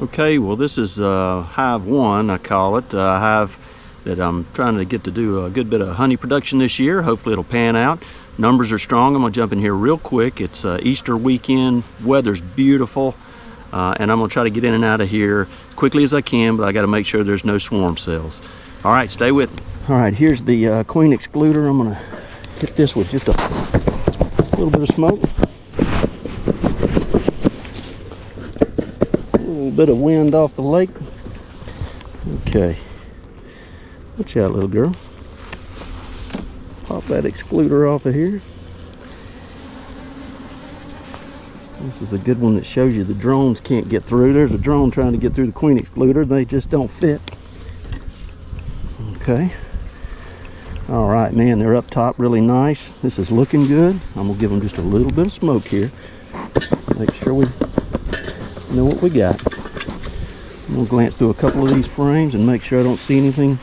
Okay, well this is uh, hive one, I call it. Uh, hive that I'm trying to get to do a good bit of honey production this year. Hopefully it'll pan out. Numbers are strong. I'm gonna jump in here real quick. It's uh, Easter weekend. Weather's beautiful. Uh, and I'm gonna try to get in and out of here as quickly as I can, but I gotta make sure there's no swarm cells. All right, stay with me. All right, here's the uh, queen excluder. I'm gonna hit this with just a little bit of smoke. Bit of wind off the lake. Okay. Watch out, little girl. Pop that excluder off of here. This is a good one that shows you the drones can't get through. There's a drone trying to get through the queen excluder. They just don't fit. Okay. All right, man, they're up top really nice. This is looking good. I'm gonna give them just a little bit of smoke here. Make sure we know what we got. I'm gonna glance through a couple of these frames and make sure I don't see anything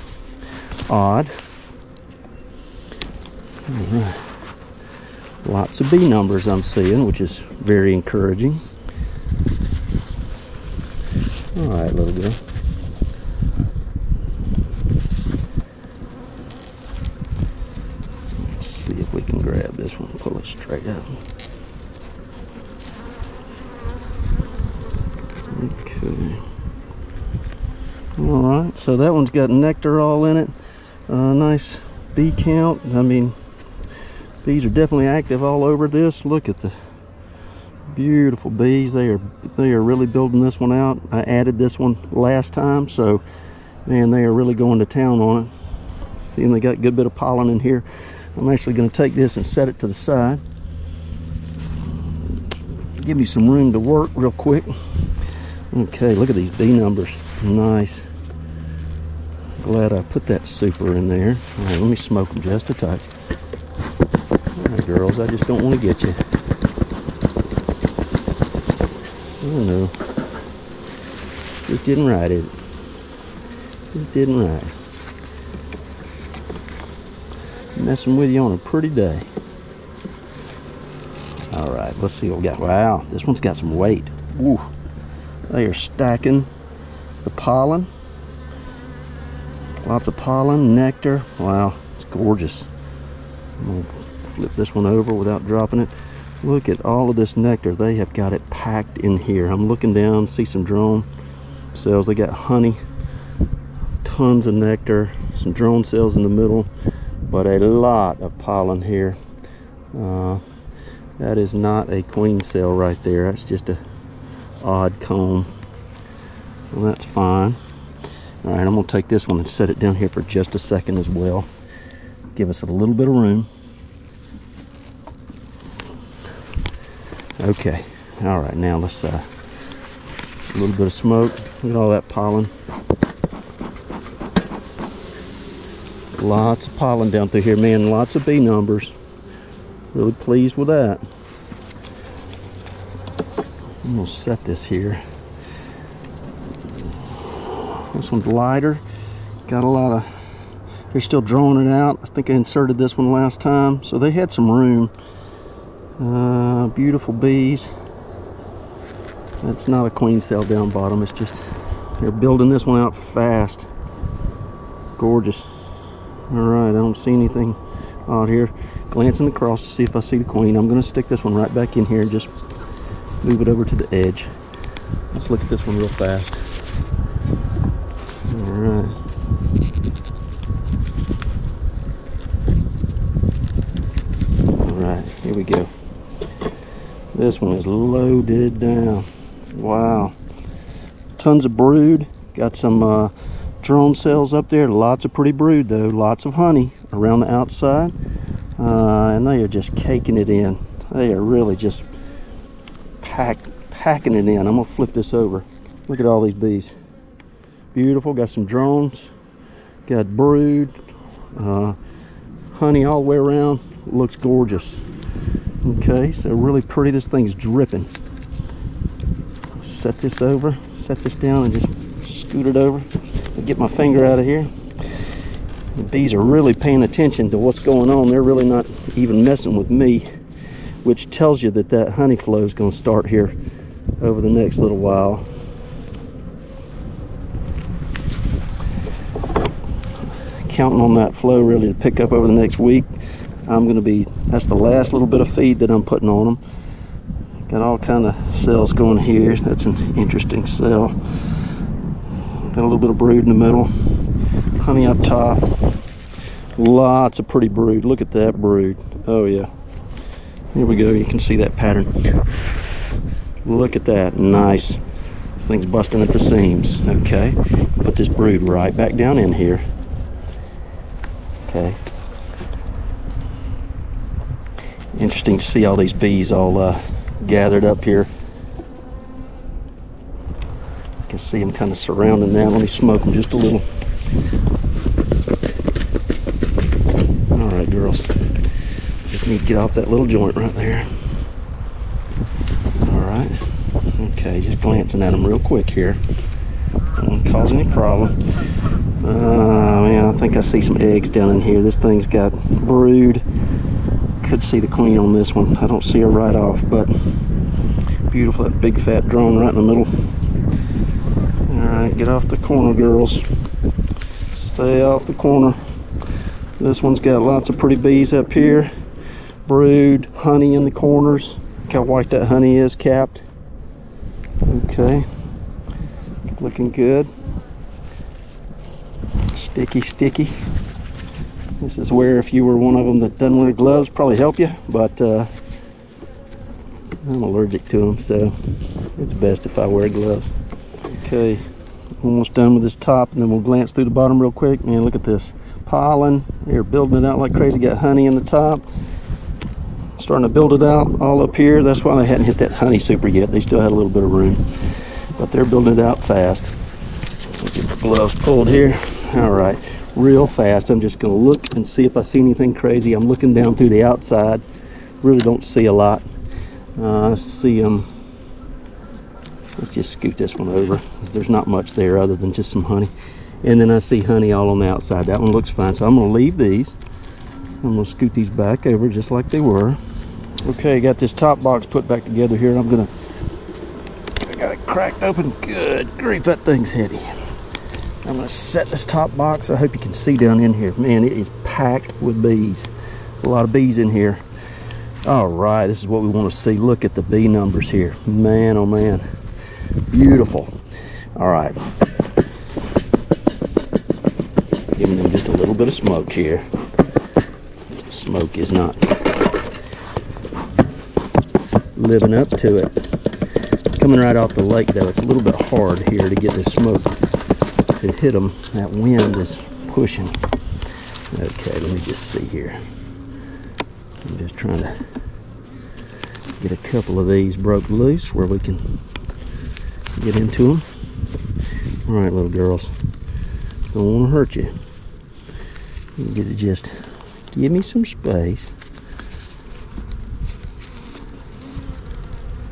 odd. All right. Lots of bee numbers I'm seeing, which is very encouraging. All right, little girl. Let's see if we can grab this one, pull it straight up. Okay. All right, so that one's got nectar all in it. Uh, nice bee count. I mean, bees are definitely active all over this. Look at the beautiful bees. They are they are really building this one out. I added this one last time, so man, they are really going to town on it. Seeing they got a good bit of pollen in here. I'm actually going to take this and set it to the side. Give me some room to work real quick. Okay, look at these bee numbers. Nice. Glad I put that super in there. All right, let me smoke them just a touch. All right, girls, I just don't want to get you. Oh no. Just didn't ride it. Just didn't ride. Messing with you on a pretty day. All right, let's see what we got. Wow, this one's got some weight. Woo. They are stacking the pollen. Lots of pollen, nectar. Wow, it's gorgeous. I'm gonna flip this one over without dropping it. Look at all of this nectar. They have got it packed in here. I'm looking down, see some drone cells. They got honey, tons of nectar, some drone cells in the middle, but a lot of pollen here. Uh, that is not a queen cell right there. That's just a odd comb. Well, that's fine. All right, I'm gonna take this one and set it down here for just a second as well. Give us a little bit of room. Okay, all right, now let's, uh, a little bit of smoke. Look at all that pollen. Lots of pollen down through here, man. Lots of bee numbers. Really pleased with that. I'm gonna set this here. This one's lighter. Got a lot of, they're still drawing it out. I think I inserted this one last time. So they had some room. Uh, beautiful bees. That's not a queen cell down bottom. It's just, they're building this one out fast. Gorgeous. All right, I don't see anything out here. Glancing across to see if I see the queen. I'm gonna stick this one right back in here and just move it over to the edge. Let's look at this one real fast. All right. All right, here we go. This one is loaded down. Wow. Tons of brood. Got some uh, drone cells up there. Lots of pretty brood though. Lots of honey around the outside. Uh, and they are just caking it in. They are really just pack, packing it in. I'm gonna flip this over. Look at all these bees. Beautiful, got some drones, got brood, uh, honey all the way around. Looks gorgeous. Okay, so really pretty. This thing's dripping. Set this over, set this down and just scoot it over. Get my finger out of here. The bees are really paying attention to what's going on. They're really not even messing with me, which tells you that that honey flow is going to start here over the next little while. Counting on that flow really to pick up over the next week I'm going to be, that's the last little bit of feed that I'm putting on them. Got all kind of cells going here. That's an interesting cell. Got a little bit of brood in the middle. Honey up top. Lots of pretty brood. Look at that brood. Oh yeah. Here we go. You can see that pattern. Look at that. Nice. This thing's busting at the seams. Okay. Put this brood right back down in here. Okay. Interesting to see all these bees all uh, gathered up here. You can see them kind of surrounding that. Let me smoke them just a little. All right, girls. Just need to get off that little joint right there. All right. Okay, just glancing at them real quick here. Don't cause any problem. Uh, man, I think I see some eggs down in here. This thing's got brood could see the queen on this one. I don't see her right off, but beautiful, that big fat drone right in the middle. All right, get off the corner, girls. Stay off the corner. This one's got lots of pretty bees up here. Brood, honey in the corners. Look how white that honey is capped. Okay, looking good. Sticky, sticky. This is where if you were one of them that doesn't wear gloves, probably help you, but uh, I'm allergic to them, so it's best if I wear gloves. Okay, almost done with this top, and then we'll glance through the bottom real quick. Man, look at this pollen. They're building it out like crazy. Got honey in the top. Starting to build it out all up here. That's why they hadn't hit that honey super yet. They still had a little bit of room, but they're building it out fast. Let's get the gloves pulled here. All right real fast. I'm just going to look and see if I see anything crazy. I'm looking down through the outside. Really don't see a lot. Uh, I see them. Um, let's just scoot this one over. There's not much there other than just some honey. And then I see honey all on the outside. That one looks fine. So I'm going to leave these. I'm going to scoot these back over just like they were. Okay, got this top box put back together here. I'm going to I got it cracked open. Good grief, that thing's heavy. I'm going to set this top box. I hope you can see down in here. Man, it is packed with bees. a lot of bees in here. All right, this is what we want to see. Look at the bee numbers here. Man, oh man. Beautiful. All right. Giving them just a little bit of smoke here. Smoke is not living up to it. Coming right off the lake though, it's a little bit hard here to get this smoke hit them. That wind is pushing. Okay, let me just see here. I'm just trying to get a couple of these broke loose where we can get into them. All right, little girls. Don't want to hurt you. You get to just give me some space.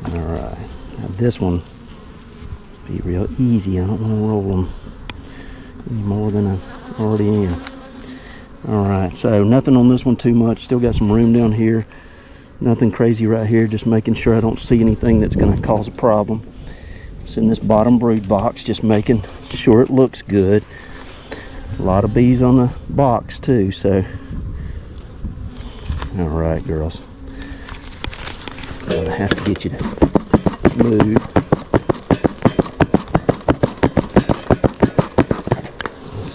All right. Now this one be real easy. I don't want to roll them more than I already am. All right, so nothing on this one too much. Still got some room down here. Nothing crazy right here. Just making sure I don't see anything that's going to cause a problem. It's in this bottom brood box, just making sure it looks good. A lot of bees on the box too, so. All right, girls. I'm gonna have to get you to move.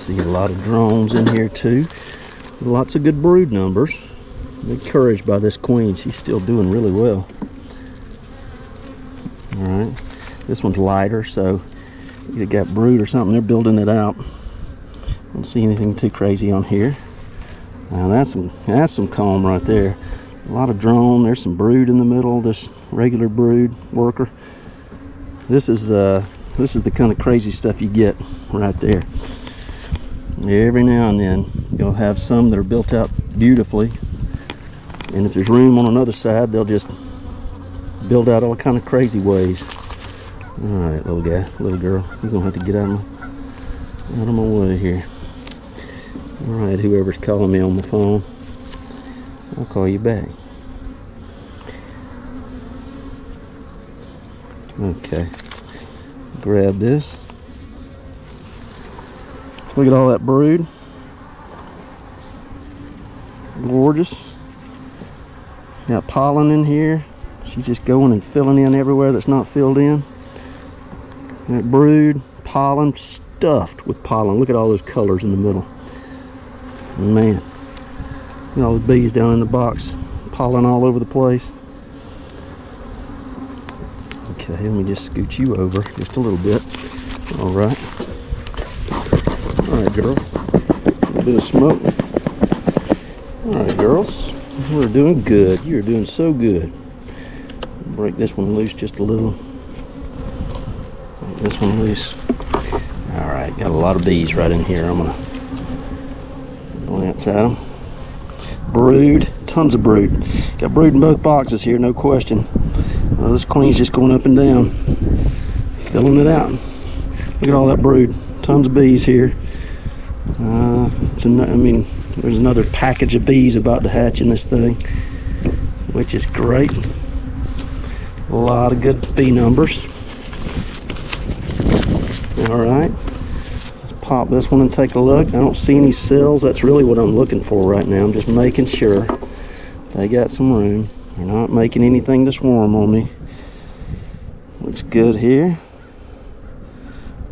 See a lot of drones in here too. Lots of good brood numbers. I'm encouraged by this queen. She's still doing really well. All right. This one's lighter, so you got brood or something. They're building it out. Don't see anything too crazy on here. Now that's some that's some comb right there. A lot of drone. There's some brood in the middle. This regular brood worker. This is uh this is the kind of crazy stuff you get right there every now and then you'll have some that are built out beautifully. And if there's room on another side they'll just build out all kind of crazy ways. All right little guy little girl you're gonna have to get out of my, out of my way here. All right whoever's calling me on the phone I'll call you back. Okay. Grab this Look at all that brood. Gorgeous. Got pollen in here. She's just going and filling in everywhere that's not filled in. That brood, pollen, stuffed with pollen. Look at all those colors in the middle. Man. Look at all the bees down in the box. Pollen all over the place. Okay, let me just scoot you over just a little bit. All right. Girls. A bit of smoke. All right, girls. We're doing good. You're doing so good. Break this one loose just a little. Break this one loose. All right, got a lot of bees right in here. I'm gonna glance at them. Brood, tons of brood. Got brood in both boxes here, no question. Well, this queen's just going up and down, filling it out. Look at all that brood. Tons of bees here. Uh, it's an, I mean, there's another package of bees about to hatch in this thing, which is great. A lot of good bee numbers. All right, let's pop this one and take a look. I don't see any cells. That's really what I'm looking for right now. I'm just making sure they got some room. They're not making anything to swarm on me. Looks good here.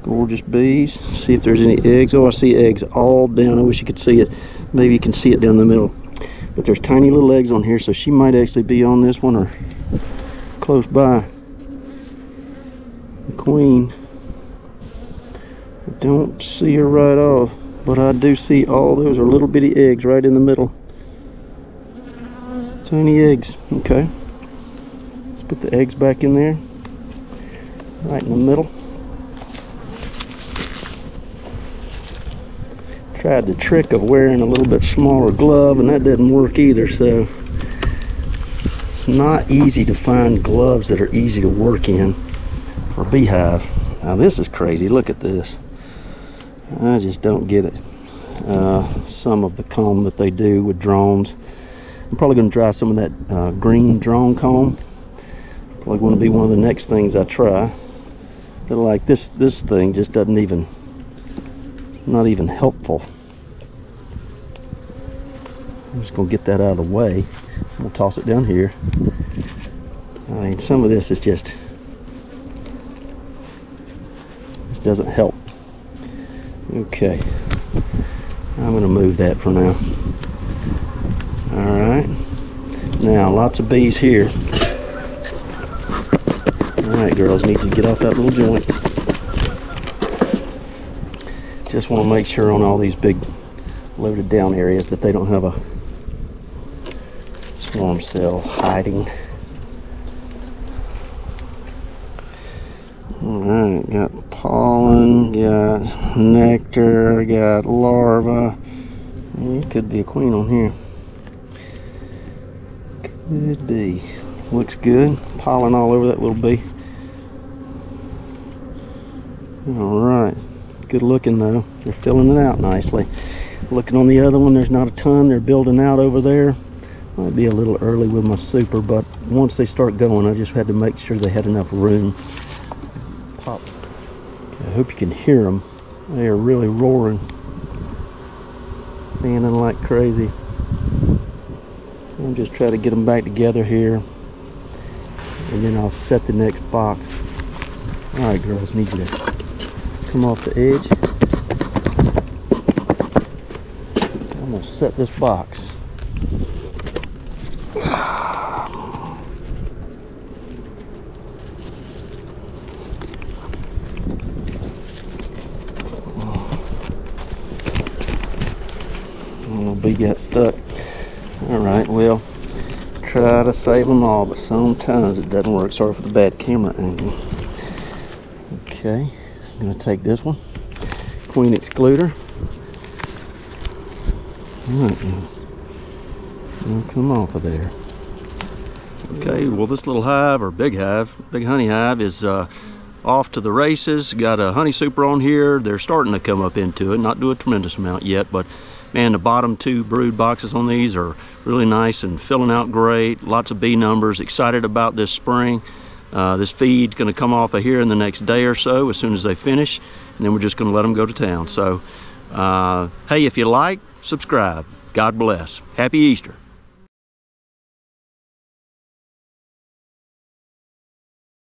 Gorgeous bees. See if there's any eggs. Oh, I see eggs all down. I wish you could see it. Maybe you can see it down the middle. But there's tiny little eggs on here, so she might actually be on this one or close by. The queen. I don't see her right off, but I do see all those are little bitty eggs right in the middle. Tiny eggs. Okay. Let's put the eggs back in there. Right in the middle. Tried the trick of wearing a little bit smaller glove and that didn't work either, so it's not easy to find gloves that are easy to work in for beehive. Now this is crazy. Look at this. I just don't get it. Uh, some of the comb that they do with drones. I'm probably going to try some of that uh, green drone comb. Probably going to be one of the next things I try. But like this, this thing just doesn't even, not even helpful. I'm just going to get that out of the way. I'm going to toss it down here. I mean, some of this is just, this doesn't help. Okay. I'm going to move that for now. All right. Now, lots of bees here. All right, girls, need to get off that little joint. Just want to make sure on all these big loaded down areas that they don't have a swarm cell hiding. Alright, got pollen, got nectar, got larva. It could be a queen on here. Could be. Looks good. Pollen all over that little bee. Alright. Good looking though. They're filling it out nicely. Looking on the other one, there's not a ton. They're building out over there. Might be a little early with my super, but once they start going, I just had to make sure they had enough room. Pop. I hope you can hear them. They are really roaring. Fanning like crazy. I'm just trying to get them back together here. And then I'll set the next box. Alright girls, need you to come off the edge. I'm gonna set this box. Bee got stuck. All right, well, try to save them all, but sometimes it doesn't work. Sorry for the bad camera angle. Okay, I'm gonna take this one, queen excluder. Come off of there. Okay, well this little hive, or big hive, big honey hive is uh, off to the races. Got a honey super on here. They're starting to come up into it, not do a tremendous amount yet, but man, the bottom two brood boxes on these are really nice and filling out great. Lots of bee numbers. Excited about this spring. Uh, this feed's going to come off of here in the next day or so as soon as they finish, and then we're just going to let them go to town. So, uh, hey, if you like, subscribe. God bless. Happy Easter.